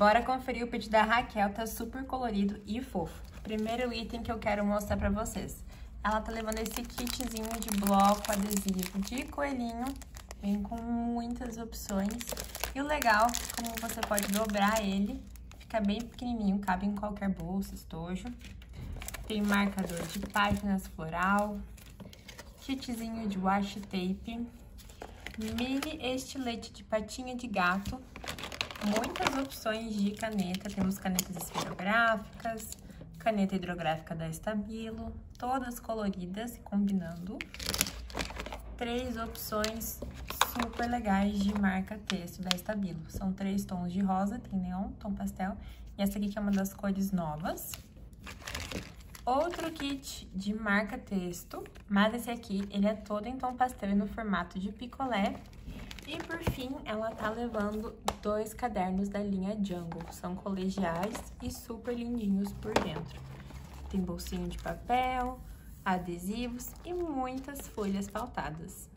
Bora conferir o pedido da Raquel, tá super colorido e fofo. Primeiro item que eu quero mostrar pra vocês. Ela tá levando esse kitzinho de bloco adesivo de coelhinho. Vem com muitas opções. E o legal, como você pode dobrar ele, fica bem pequenininho, cabe em qualquer bolsa, estojo. Tem marcador de páginas floral, kitzinho de washi tape, mini estilete de patinha de gato, muitas opções de caneta, temos canetas esferográficas, caneta hidrográfica da Estabilo, todas coloridas, combinando. Três opções super legais de marca texto da Estabilo. São três tons de rosa, tem neon, tom pastel, e essa aqui que é uma das cores novas. Outro kit de marca texto, mas esse aqui, ele é todo em tom pastel e no formato de picolé. E por fim, ela tá levando dois cadernos da linha Jungle. São colegiais e super lindinhos por dentro. Tem bolsinho de papel, adesivos e muitas folhas pautadas.